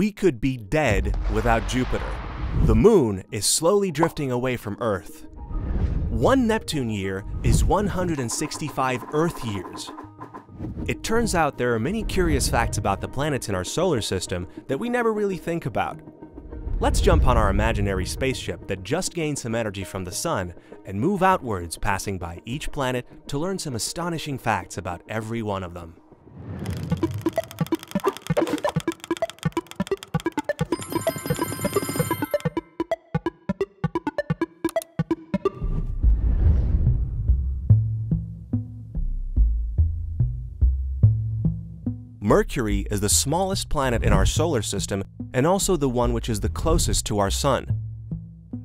We could be dead without Jupiter. The moon is slowly drifting away from Earth. One Neptune year is 165 Earth years. It turns out there are many curious facts about the planets in our solar system that we never really think about. Let's jump on our imaginary spaceship that just gained some energy from the sun and move outwards passing by each planet to learn some astonishing facts about every one of them. Mercury is the smallest planet in our solar system and also the one which is the closest to our Sun.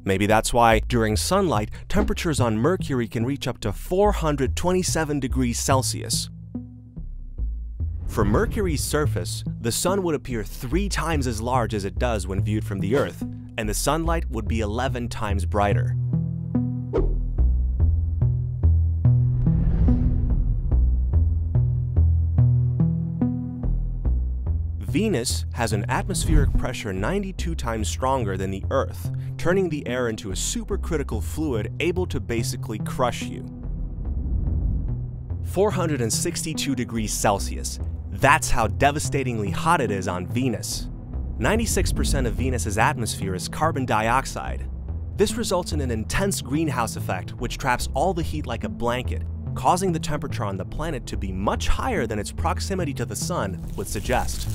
Maybe that's why, during sunlight, temperatures on Mercury can reach up to 427 degrees Celsius. For Mercury's surface, the Sun would appear three times as large as it does when viewed from the Earth, and the sunlight would be 11 times brighter. Venus has an atmospheric pressure 92 times stronger than the Earth, turning the air into a supercritical fluid able to basically crush you. 462 degrees Celsius. That's how devastatingly hot it is on Venus. 96% of Venus's atmosphere is carbon dioxide. This results in an intense greenhouse effect which traps all the heat like a blanket, causing the temperature on the planet to be much higher than its proximity to the sun would suggest.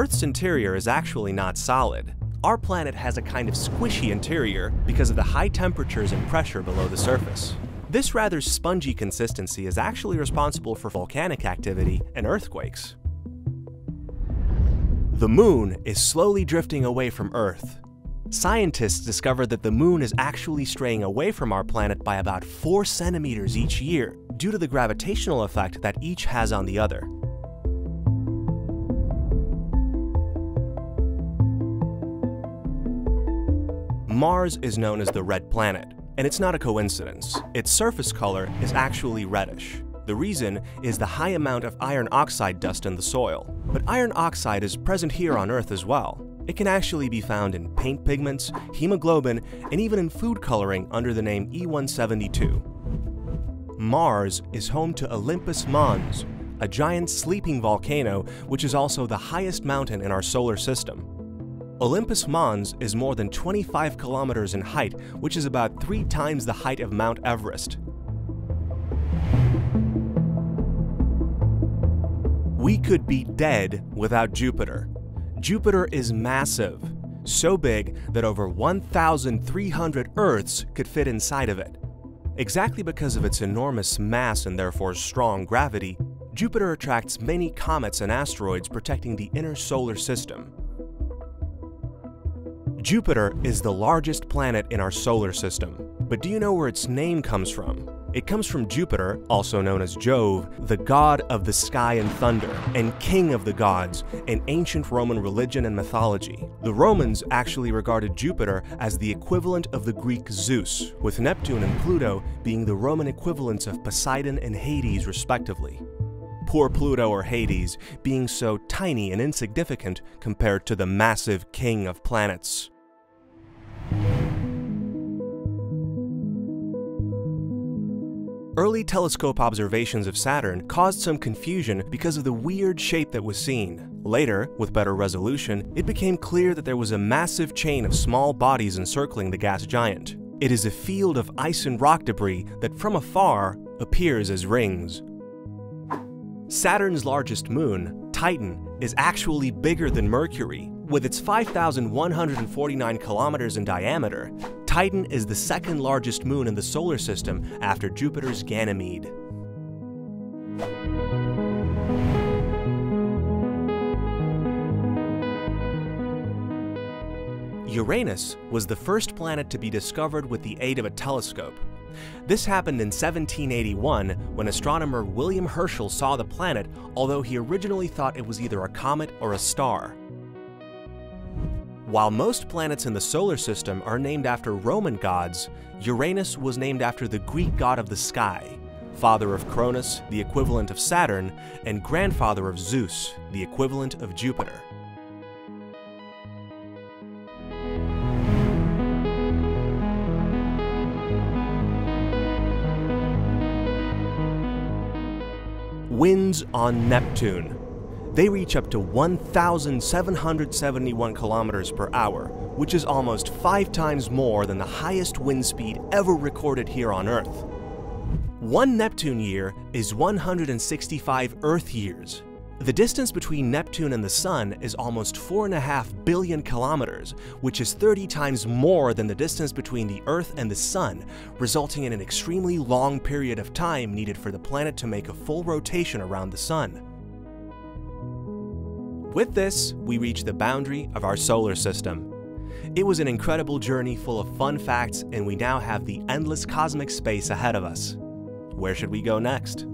Earth's interior is actually not solid. Our planet has a kind of squishy interior because of the high temperatures and pressure below the surface. This rather spongy consistency is actually responsible for volcanic activity and earthquakes. The moon is slowly drifting away from Earth. Scientists discovered that the moon is actually straying away from our planet by about 4 centimeters each year due to the gravitational effect that each has on the other. Mars is known as the red planet, and it's not a coincidence. Its surface color is actually reddish. The reason is the high amount of iron oxide dust in the soil. But iron oxide is present here on Earth as well. It can actually be found in paint pigments, hemoglobin, and even in food coloring under the name E172. Mars is home to Olympus Mons, a giant sleeping volcano which is also the highest mountain in our solar system. Olympus Mons is more than 25 kilometers in height, which is about three times the height of Mount Everest. We could be dead without Jupiter. Jupiter is massive, so big that over 1,300 Earths could fit inside of it. Exactly because of its enormous mass and therefore strong gravity, Jupiter attracts many comets and asteroids protecting the inner solar system. Jupiter is the largest planet in our solar system, but do you know where its name comes from? It comes from Jupiter, also known as Jove, the god of the sky and thunder, and king of the gods in ancient Roman religion and mythology. The Romans actually regarded Jupiter as the equivalent of the Greek Zeus, with Neptune and Pluto being the Roman equivalents of Poseidon and Hades respectively. Poor Pluto or Hades being so tiny and insignificant compared to the massive king of planets. Early telescope observations of Saturn caused some confusion because of the weird shape that was seen. Later, with better resolution, it became clear that there was a massive chain of small bodies encircling the gas giant. It is a field of ice and rock debris that from afar appears as rings. Saturn's largest moon, Titan, is actually bigger than Mercury. With its 5,149 kilometers in diameter, Titan is the second largest moon in the solar system after Jupiter's Ganymede. Uranus was the first planet to be discovered with the aid of a telescope. This happened in 1781 when astronomer William Herschel saw the planet, although he originally thought it was either a comet or a star. While most planets in the solar system are named after Roman gods, Uranus was named after the Greek god of the sky, father of Cronus, the equivalent of Saturn, and grandfather of Zeus, the equivalent of Jupiter. Winds on Neptune. They reach up to 1,771 kilometers per hour, which is almost five times more than the highest wind speed ever recorded here on Earth. One Neptune year is 165 Earth years. The distance between Neptune and the Sun is almost 4.5 billion kilometers, which is 30 times more than the distance between the Earth and the Sun, resulting in an extremely long period of time needed for the planet to make a full rotation around the Sun. With this, we reach the boundary of our solar system. It was an incredible journey full of fun facts, and we now have the endless cosmic space ahead of us. Where should we go next?